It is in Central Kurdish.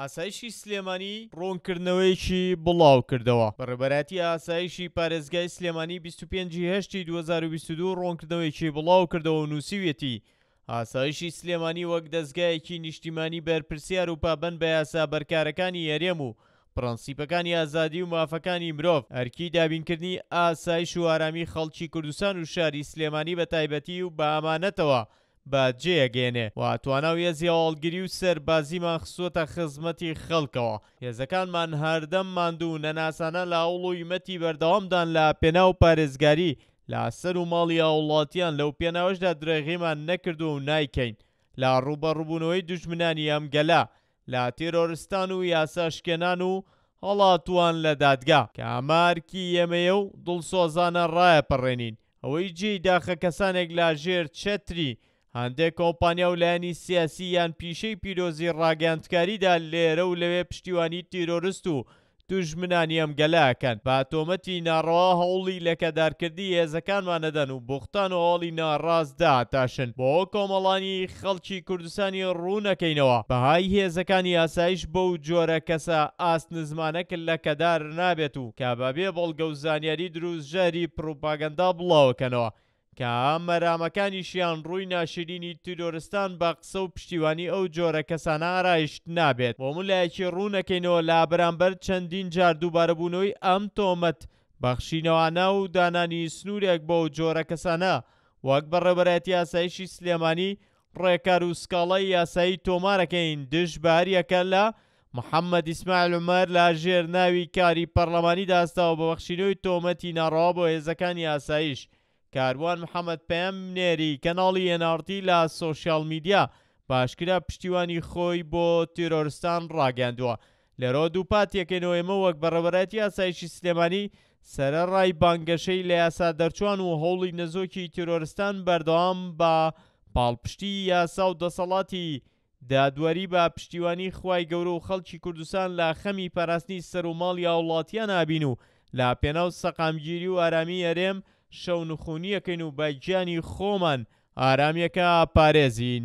ئاسایشی سلێمانی ڕوونکردنەوەیەکی بڵاو کردەوە بە ڕێبەراتی ئاسایشی پارێزگای سلێمانی 25 هشتی 2022 ڕوونکردنەوەیەکی بڵاو کردەوە نووسیویەتی ئاسایشی سلێمانی وەک دەزگایەکی نیشتیمانی بەرپرسیار و پابەند بە یاسا بەرکارەکانی هەرێم و پڕەنسیپەکانی ئازادی و مافەکانی مرۆڤ ئەرکی دابینکردنی ئاسایش و ئارامی خەڵکی کوردستان و شاری سلێمانی بە تایبەتی و بە ئەمانەتەوە بە جێ ئەگەیەنێ و تواناو هێزی هەواڵگری و سەربازیمان خستووەتە خزمەتی خەڵکەوە. هێزەکانمان هەردەم ماندوو و نەناسانە لە هەوڵ و هیمەتی بەردەوامدان لە پێناو پارێزگاری لە سەر و ماڵی هاوڵاتیان لەو پێناوەشدا درێغیمان نەکردووە و نایکەین لە ڕووبەڕووبوونەوەی دوژمنانی ئەم گەلە لە تێرۆرستان و یاساشکێنان و هەڵاتووان لە دادگا کە ئەمە ئەرکی ئێمەیە و دڵسۆزانە ڕایەپەڕێنین ئەوەی جێی داخە کەسانێک لە ژێر چەتری هەندێک کۆمپانیا و لایەنی سیاسی یان پیشەی پیرۆزی ڕاگەیاندکاریدا لێرە و لەوێ پشتیوانی تیرۆرست و دوژمنانی ئەم گەلە ئەکەن بە تۆمەتی ناڕەوا هەوڵی لەکەدارکردنی هێزەکانمان ئەدەن و بوختان و هەواڵی ناڕاست دائەتاشن بۆ کۆمەڵانی خەڵکی کوردستانی ڕوون ئەکەینەوە بەهای هێزەکانی ئاسایش بەو جۆرە کەسە ئاست نزمانەک لەکەدار نابێت و کە بەبێ بەڵگە و زانیاری دروست ژەهری پڕوپاگەندا بڵاوەکەنەوە کە مەرامەکانیشیان ڕووی ناشرینی تیرۆرستان بە قسە و پشتیوانی ئەو جۆرە کەسانە ئارایشت نابێت بۆ ملایەکی ڕوونەکەینەوە لە بەرامبەر چەندین جار دووبارە بوونەوەی ئەم تۆمەت بەخشینەوانە و دانانی سنوورێک بۆ جۆرە کەسانە وەک بەڕێوبەرایەتی ئاسایشی سلێمانی ڕێکار و سکاڵای یاسایی تۆمارەکەین دژ بە هەریەکە لە، محەممەد ئیسماعیل عومەر، لە ژێر ناوی کاری پەڕڵەمانیدا ئەستاوە بە بەخشینەوەی تۆمەتی ناڕەوا بۆ هێزەکانی ئاسایش، کاروان محەممەد پەیامنێری کەناڵی ئێن ئاڕ تی لە سۆشیاڵ میدیا بە ئاشکرا پشتیوانی خۆی بۆ تیرۆرستان ڕاگەیاندووە لێرەوە دووپات یەکەینەوە ئێمە وەک بەڕێوەبەرایەتی ئاسایشی سلێمانی سەرەڕای بانگەشەی لە یاسا دەرچوان و هەوڵی نەزۆکی تیرۆرستان بەردەوام بە پاڵپشتی یاسا و دەسەڵاتی دادوەری بە پشتیوانی خوای گەورە و خەڵکی کوردستان لە خەمی پاراستنی سەر و ماڵی هاوڵاتیان ئابین و لە پێناو سەقامگیری و ئارامی هەرێم شەونخونیەکەین و بە گیانی خۆمان ئارامیەکە پارێزین.